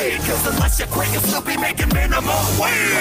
Cause unless you quit, you'll still be making minimum wage.